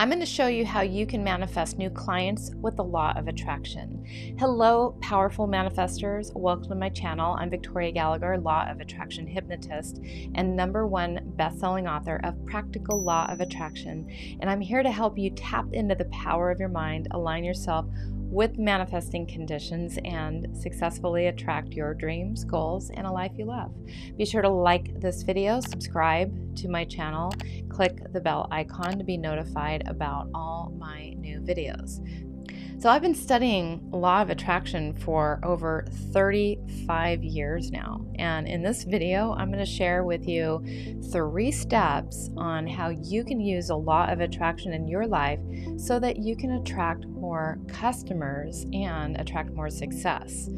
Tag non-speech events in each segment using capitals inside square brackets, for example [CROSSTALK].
I'm going to show you how you can manifest new clients with the law of attraction. Hello, powerful manifestors. Welcome to my channel. I'm Victoria Gallagher, Law of Attraction hypnotist and number one best-selling author of Practical Law of Attraction. And I'm here to help you tap into the power of your mind, align yourself with manifesting conditions and successfully attract your dreams, goals, and a life you love. Be sure to like this video, subscribe to my channel, click the bell icon to be notified about all my new videos. So, I've been studying law of attraction for over 35 years now. And in this video, I'm going to share with you three steps on how you can use a law of attraction in your life so that you can attract more customers and attract more success.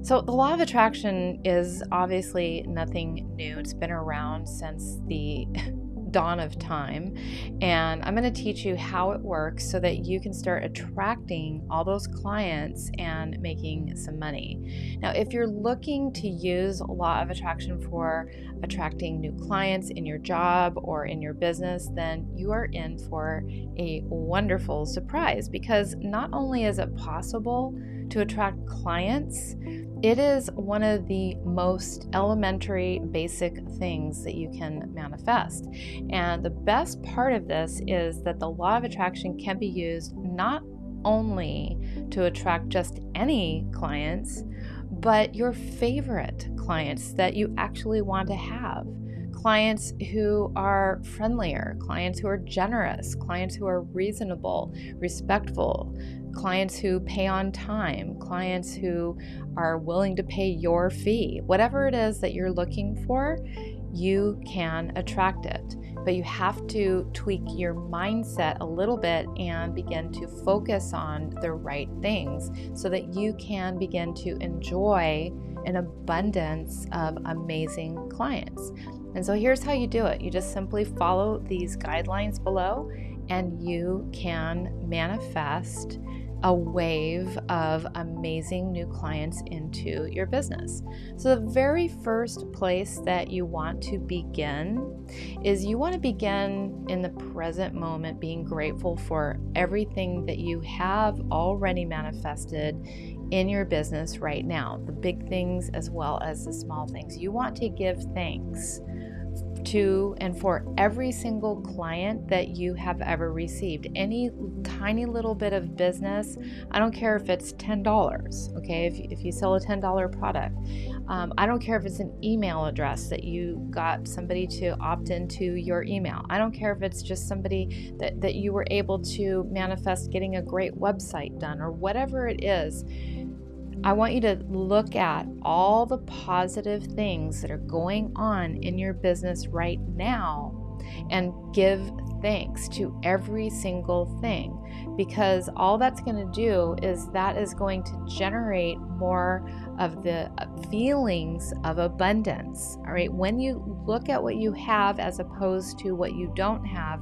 So, the law of attraction is obviously nothing new. It's been around since the [LAUGHS] dawn of time. And I'm going to teach you how it works so that you can start attracting all those clients and making some money. Now, if you're looking to use law of attraction for attracting new clients in your job or in your business, then you are in for a wonderful surprise because not only is it possible to attract clients, it is one of the most elementary, basic things that you can manifest. And the best part of this is that the law of attraction can be used not only to attract just any clients, but your favorite clients that you actually want to have clients who are friendlier, clients who are generous, clients who are reasonable, respectful, clients who pay on time, clients who are willing to pay your fee. Whatever it is that you're looking for, you can attract it. But you have to tweak your mindset a little bit and begin to focus on the right things so that you can begin to enjoy an abundance of amazing clients. And so here's how you do it you just simply follow these guidelines below, and you can manifest a wave of amazing new clients into your business. So, the very first place that you want to begin is you want to begin in the present moment, being grateful for everything that you have already manifested in your business right now the big things as well as the small things. You want to give thanks to and for every single client that you have ever received. Any tiny little bit of business, I don't care if it's $10, okay, if, if you sell a $10 product. Um, I don't care if it's an email address that you got somebody to opt into your email. I don't care if it's just somebody that, that you were able to manifest getting a great website done or whatever it is I want you to look at all the positive things that are going on in your business right now and give thanks to every single thing because all that's going to do is that is going to generate more of the feelings of abundance. All right, when you look at what you have as opposed to what you don't have,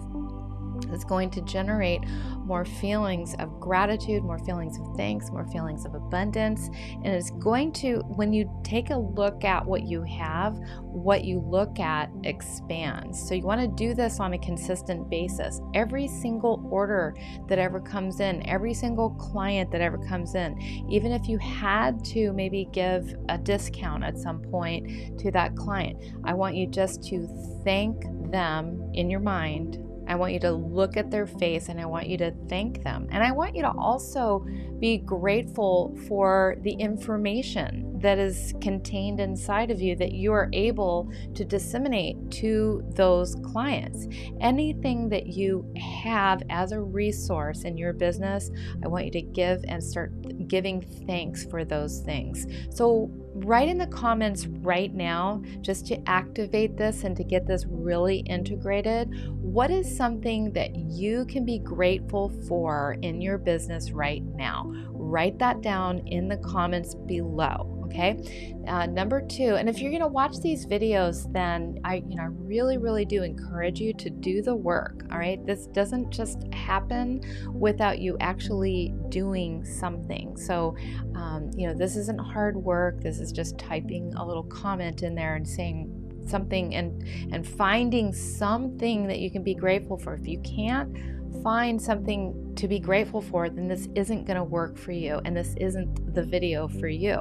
it's going to generate more feelings of gratitude, more feelings of thanks, more feelings of abundance. And it's going to, when you take a look at what you have, what you look at expands. So you want to do this on a consistent basis. Every single order that ever comes in, every single client that ever comes in, even if you had to maybe give a discount at some point to that client, I want you just to thank them in your mind I want you to look at their face and I want you to thank them. And I want you to also be grateful for the information that is contained inside of you that you are able to disseminate to those clients. Anything that you have as a resource in your business, I want you to give and start giving thanks for those things. So, write in the comments right now just to activate this and to get this really integrated. What is something that you can be grateful for in your business right now? Write that down in the comments below okay? Uh, number two and if you're going to watch these videos then i you know i really really do encourage you to do the work all right? This doesn't just happen without you actually doing something. So um, you know this isn't hard work. This is just typing a little comment in there and saying something and and finding something that you can be grateful for. If you can't find something to be grateful for, then this isn't going to work for you and this isn't the video for you.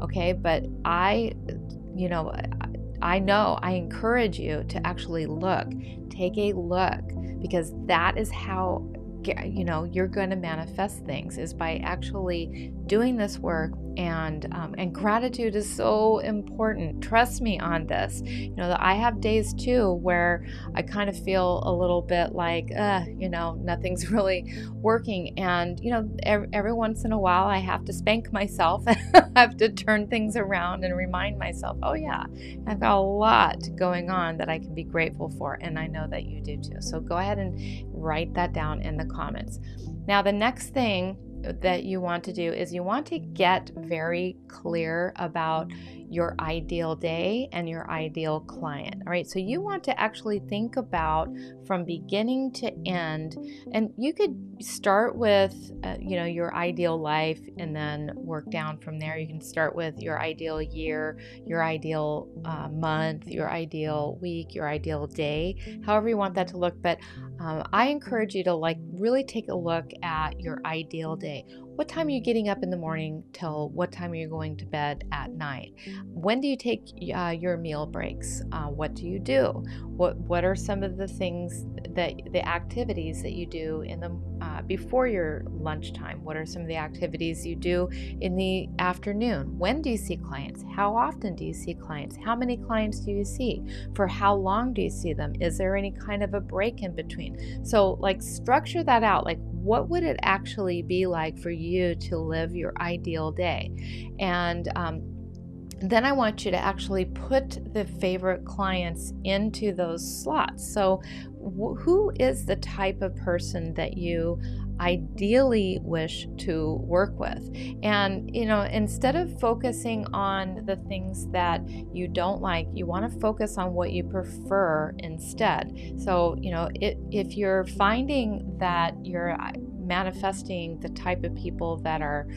Okay? But I you know, I know I encourage you to actually look. Take a look because that is how you know you're going to manifest things is by actually doing this work and um, and gratitude is so important. Trust me on this. You know that i have days too where i kind of feel a little bit like uh, you know nothing's [LAUGHS] really working. And you know every, every once in a while i have to spank myself. [LAUGHS] And have to turn things around and remind myself oh yeah i've got a lot going on that i can be grateful for and i know that you do too. So go ahead and write that down in the comments. Now the next thing that you want to do is you want to get very clear about your ideal day and your ideal client. All right, so you want to actually think about from beginning to end, and you could start with, uh, you know, your ideal life and then work down from there. You can start with your ideal year, your ideal uh, month, your ideal week, your ideal day, however you want that to look. But um, I encourage you to like really take a look at your ideal day it what time are you getting up in the morning till what time are you going to bed at night? When do you take uh, your meal breaks? Uh, what do you do? What What are some of the things that the activities that you do in the uh, before your lunchtime? What are some of the activities you do in the afternoon? When do you see clients? How often do you see clients? How many clients do you see? For how long do you see them? Is there any kind of a break in between? So, like, structure that out. Like, what would it actually be like for you to live your ideal day? And um, then I want you to actually put the favorite clients into those slots. So, wh- who is the type of person that you ideally wish to work with. And, you know, instead of focusing on the things that you don't like, you want to focus on what you prefer instead. So, you know, it, if you're finding that you're manifesting the type of people that are,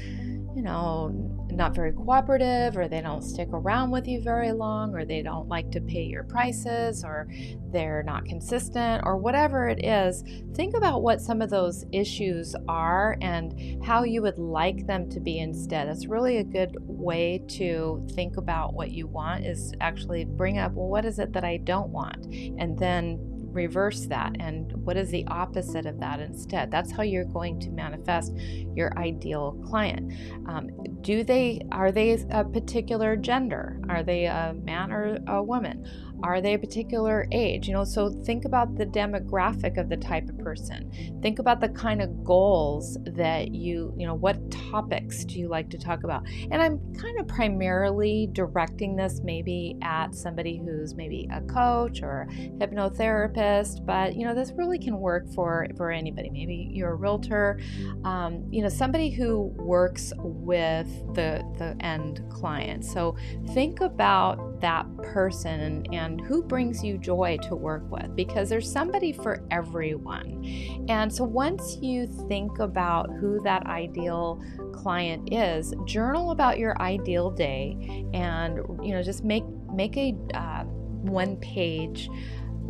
you know, not very cooperative or they don't stick around with you very long or they don't like to pay your prices or they're not consistent or whatever it is, think about what some of those issues are and how you would like them to be instead. It's really a good way to think about what you want is actually bring up, well, what is it that I don't want? And then reverse that and what is the opposite of that instead? That's how you're going to manifest your ideal client. Um, do they are they a particular gender? Are they a man or a woman are they a particular age? You know, so think about the demographic of the type of person. Think about the kind of goals that you, you know, what topics do you like to talk about? And I'm kind of primarily directing this maybe at somebody who's maybe a coach or a hypnotherapist, but you know, this really can work for for anybody. Maybe you're a realtor, um, you know, somebody who works with the the end client. So think about that person and, who brings you joy to work with because there's somebody for everyone. And so once you think about who that ideal client is, journal about your ideal day and you know just make make a uh, one page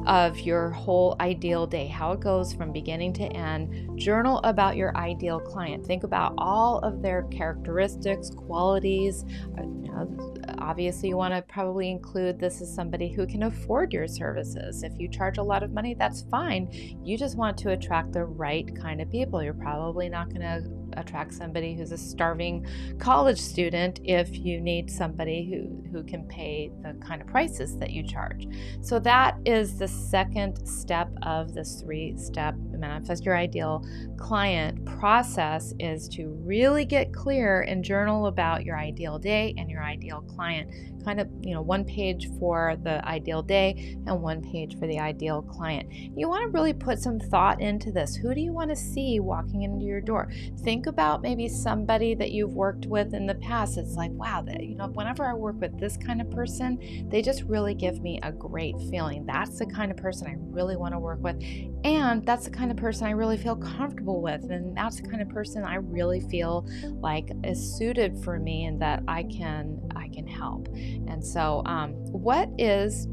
of your whole ideal day, how it goes from beginning to end. Journal about your ideal client. Think about all of their characteristics, qualities. Uh, you know, obviously, you want to probably include this as somebody who can afford your services. If you charge a lot of money, that's fine. You just want to attract the right kind of people. You're probably not going to attract somebody who's a starving college student if you need somebody who, who can pay the kind of prices that you charge. So, that is the second step of this three step manifest your ideal client process is to really get clear and journal about your ideal day and your ideal client kind of, you know, one page for the ideal day and one page for the ideal client. You want to really put some thought into this. Who do you want to see walking into your door? Think about maybe somebody that you've worked with in the past. It's like, wow, you know, whenever I work with this kind of person, they just really give me a great feeling. That's the kind of person I really want to work with. And that's the kind of person I really feel comfortable with. And that's the kind of person I really feel like is suited for me and that I can I can help. And so, um, what is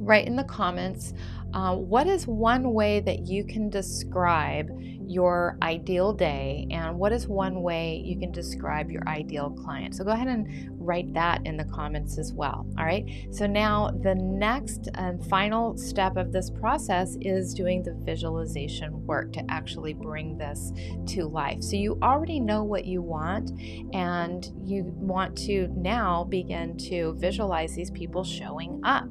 write in the comments uh, what is one way that you can describe your ideal day, and what is one way you can describe your ideal client? So go ahead and write that in the comments as well. All right. So now the next and final step of this process is doing the visualization work to actually bring this to life. So you already know what you want, and you want to now begin to visualize these people showing up.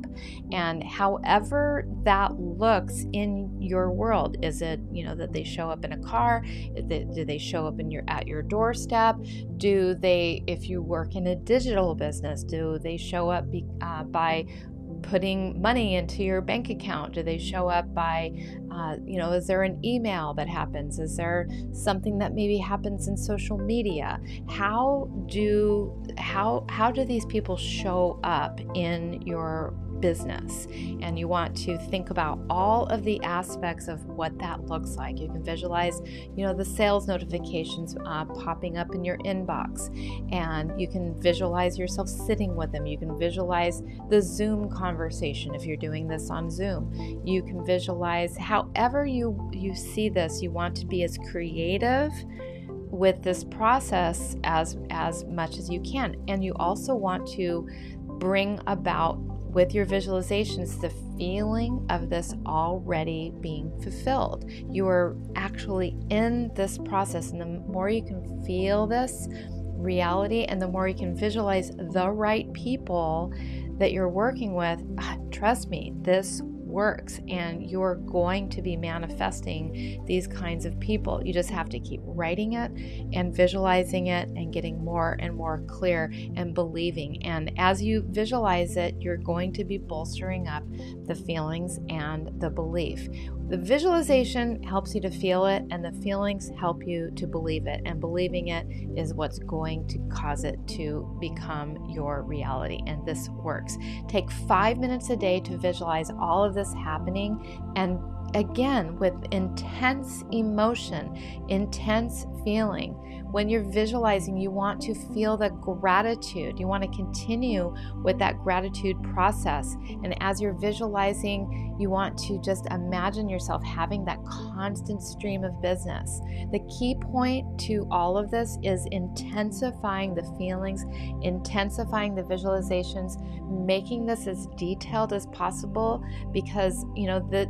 And however that looks in your world, is it, you know, that they show up in a car? Do they show up in your at your doorstep? Do they, if you work in a digital business, do they show up be, uh, by putting money into your bank account? Do they show up by, uh, you know, is there an email that happens? Is there something that maybe happens in social media? How do how how do these people show up in your business and you want to think about all of the aspects of what that looks like you can visualize you know the sales notifications uh, popping up in your inbox and you can visualize yourself sitting with them you can visualize the zoom conversation if you're doing this on zoom you can visualize however you you see this you want to be as creative with this process as as much as you can and you also want to bring about with your visualizations the feeling of this already being fulfilled. You are actually in this process, and the more you can feel this reality and the more you can visualize the right people that you're working with, ah, trust me, this works and you're going to be manifesting these kinds of people. You just have to keep writing it and visualizing it and getting more and more clear and believing. And as you visualize it, you're going to be bolstering up the feelings and the belief. The visualization helps you to feel it, and the feelings help you to believe it. And believing it is what's going to cause it to become your reality. And this works. Take five minutes a day to visualize all of this happening and again with intense emotion, intense feeling. When you're visualizing, you want to feel the gratitude. You want to continue with that gratitude process. And as you're visualizing, you want to just imagine yourself having that constant stream of business. The key point to all of this is intensifying the feelings, intensifying the visualizations, making this as detailed as possible because, you know, the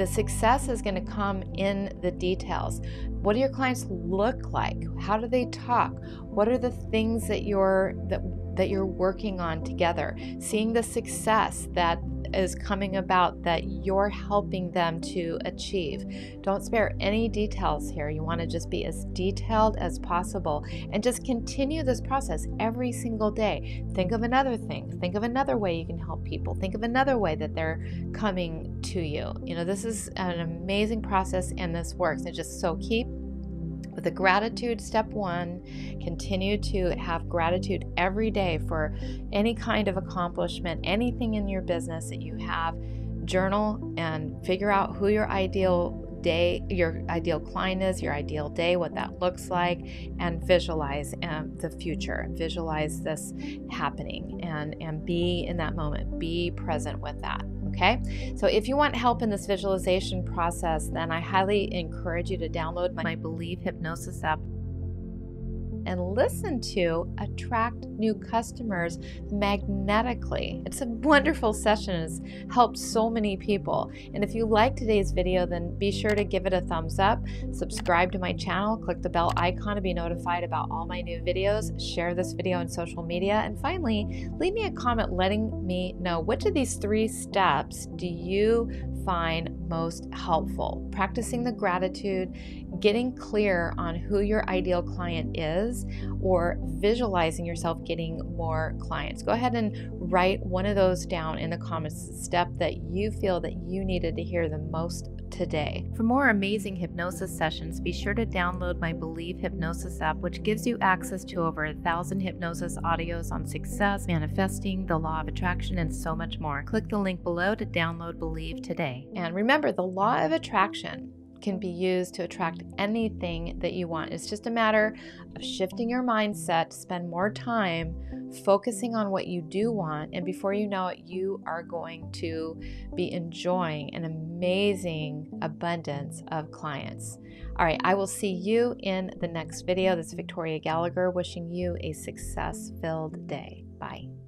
the success is going to come in the details. What do your clients look like? How do they talk? What are the things that you're that that you're working on together? Seeing the success that is coming about that you're helping them to achieve. Don't spare any details here. You want to just be as detailed as possible and just continue this process every single day. Think of another thing. Think of another way you can help people. Think of another way that they're coming to you. You know, this is an amazing process and this works. And just so keep with the gratitude, step one, continue to have gratitude every day for any kind of accomplishment, anything in your business that you have. Journal and figure out who your ideal day, your ideal client is, your ideal day, what that looks like, and visualize um, the future. Visualize this happening and, and be in that moment. Be present with that. Okay, so if you want help in this visualization process, then I highly encourage you to download my Believe Hypnosis app and listen to attract new customers magnetically. It's a wonderful session. It's helped so many people. And if you like today's video, then be sure to give it a thumbs up, subscribe to my channel, click the bell icon to be notified about all my new videos, share this video on social media, and finally, leave me a comment letting me know which of these three steps do you find most helpful. Practicing the gratitude, getting clear on who your ideal client is, or visualizing yourself getting more clients. Go ahead and write one of those down in the comments, step that you feel that you needed to hear the most today. For more amazing hypnosis sessions, be sure to download my Believe Hypnosis app, which gives you access to over a thousand hypnosis audios on success, manifesting, the law of attraction, and so much more. Click the link below to download Believe today. And remember, the law of attraction can be used to attract anything that you want. It's just a matter of shifting your mindset, spend more time focusing on what you do want, and before you know it, you are going to be enjoying an amazing abundance of clients. All right, I will see you in the next video. This is Victoria Gallagher wishing you a success filled day. Bye.